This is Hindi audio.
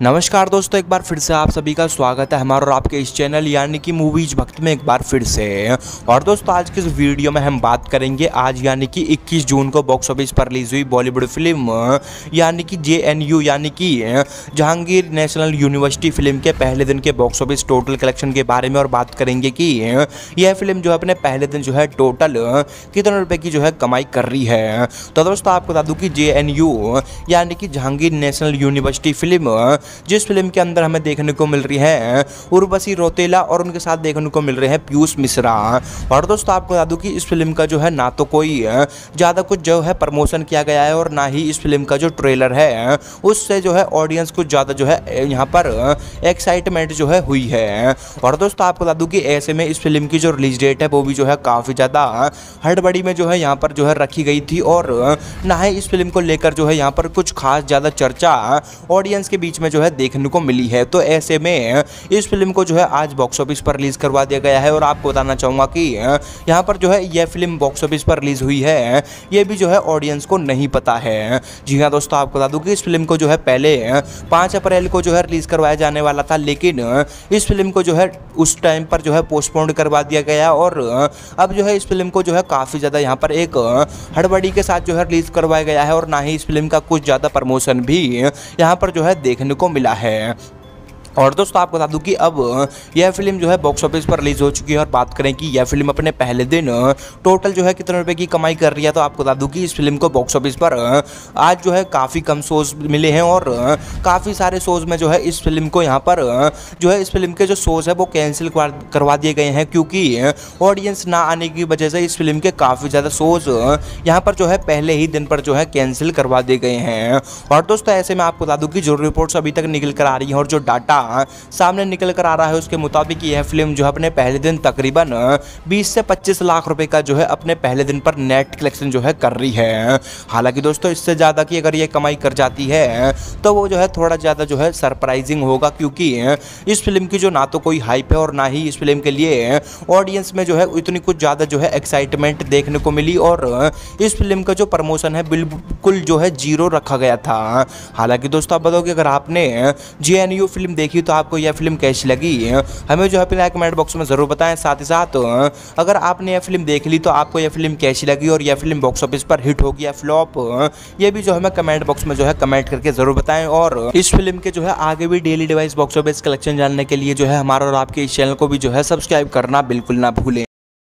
नमस्कार दोस्तों, एक बार फिर से आप सभी का स्वागत है हमारा और आपके इस चैनल यानी कि मूवीज़ भक्त में एक बार फिर से। और दोस्तों, आज की इस वीडियो में हम बात करेंगे, आज यानी कि 21 जून को बॉक्स ऑफ़िस पर रिलीज़ हुई बॉलीवुड फ़िल्म, यानी कि जे यानी कि जहांगीर नेशनल यूनिवर्सिटी फ़िल्म के पहले दिन के बॉक्स ऑफ़िस टोटल कलेक्शन के बारे में और बात करेंगे कि यह फ़िल्म जो है अपने पहले दिन जो है टोटल कितने रुपये की जो है कमाई कर रही है। तो दोस्तों, आपको बता दूँ कि जे यानी कि जहांगीर नेशनल यूनिवर्सिटी फ़िल्म जिस फ़िल्म के अंदर हमें देखने को मिल रही है, उर्वशी रोतेला और उनके साथ देखने को मिल रहे हैं पीयूष मिश्रा। और दोस्तों, आपको बता दूँ कि इस फ़िल्म का जो है, ना तो कोई, ज़्यादा कुछ जो है, प्रमोशन किया गया है और ना ही इस फ़िल्म का जो ट्रेलर है, उससे जो है ऑडियंस कुछ ज़्यादा जो है, यहाँ पर एक्साइटमेंट जो है, हुई है। और दोस्तों, आपको बता दूँ कि ऐसे में इस फ़िल्म की जो रिलीज़ डेट है, वो भी जो है, काफ़ी ज़्यादा हड़बड़ी में जो है, यहाँ पर जो है, रखी गई थी और ना ही इस फ़िल्म को लेकर जो है, यहाँ पर कुछ खास ज़्यादा चर्चा ऑडियंस के बीच में है देखने को मिली है तो ऐसे में इस फ़िल्म को जो है आज बॉक्स ऑफ़िस पर रिलीज़ करवा दिया गया है और आपको बताना चाहूँगा कि यहाँ पर जो है यह फ़िल्म बॉक्स ऑफ़िस पर रिलीज़ हुई है ये भी जो है ऑडियंस को नहीं पता है जी हाँ दोस्तों आपको बता दूँ कि इस फ़िल्म को जो है पहले पाँच अप्रैल को जो है रिलीज़ करवाया जाने वाला था लेकिन इस फ़िल्म को जो है उस टाइम पर जो है पोस्टपोन करवा दिया गया और अब जो है इस फ़िल्म को जो है काफ़ी ज़्यादा यहाँ पर एक हड़बड़ी के साथ जो है रिलीज़ करवाया गया है और ना ही इस फ़िल्म का कुछ ज़्यादा प्रमोशन भी यहाँ पर जो है देखने को मिला है। और दोस्तों, आपको बता दूँ कि अब यह फ़िल्म जो है बॉक्स ऑफ़िस पर रिलीज़ हो चुकी है और बात करें कि यह फ़िल्म अपने पहले दिन टोटल जो है कितने रुपए की कमाई कर रही है तो आपको बता दूँ कि इस फ़िल्म को बॉक्स ऑफ़िस पर आज जो है काफ़ी कम शोज़ मिले हैं और काफ़ी सारे शोज़ में जो है इस फ़िल्म को यहाँ पर जो है इस फ़िल्म के जो शोज़ है वो कैंसिल करवा दिए गए हैं क्योंकि ऑडियंस ना आने की वजह से इस फ़िल्म के काफ़ी ज़्यादा शोज़ यहाँ पर जो है पहले ही दिन पर जो है कैंसिल करवा दिए गए हैं। और दोस्तों, ऐसे में आपको बता दूँ कि जो रिपोर्ट्स अभी तक निकल कर आ रही हैं और जो डाटा सामने निकल कर आ रहा है उसके मुताबिक यह फ़िल्म जो है अपने पहले दिन तकरीबन 20 से 25 लाख रुपए का जो है अपने पहले दिन पर नेट कलेक्शन जो है कर रही है। हालाँकि दोस्तों, इससे ज़्यादा की अगर ये कमाई कर जाती है तो वो जो है थोड़ा ज़्यादा जो है सरप्राइजिंग होगा क्योंकि इस फ़िल्म की जो ना तो कोई हाइप है और ना ही इस फ़िल्म के लिए ऑडियंस में जो है इतनी कुछ ज़्यादा जो है एक्साइटमेंट देखने को मिली और इस फ़िल्म का जो प्रमोशन है बिल्कुल जो है ज़ीरो रखा गया था। हालाँकि दोस्तों आप बताओगे अगर आपने जे फ़िल्म देखी तो आपको यह फ़िल्म कैसी लगी? हमें जो है अपने कमेंट बॉक्स में ज़रूर बताएँ। साथ ही साथ अगर आपने यह फ़िल्म देख ली तो आपको यह फ़िल्म कैसी लगी और यह फ़िल्म बॉक्स ऑफ़िस पर हिट होगी या फ्लॉप ये भी जो हमें कमेंट बॉक्स में जो है कमेंट करके ज़रूर बताएँ। और इस फ़िल्म के जो है आगे भी daily device box office collection जानने के लिए जो है हमारा और आपके इस चैनल को भी जो है सब्सक्राइब करना बिल्कुल ना भूलें।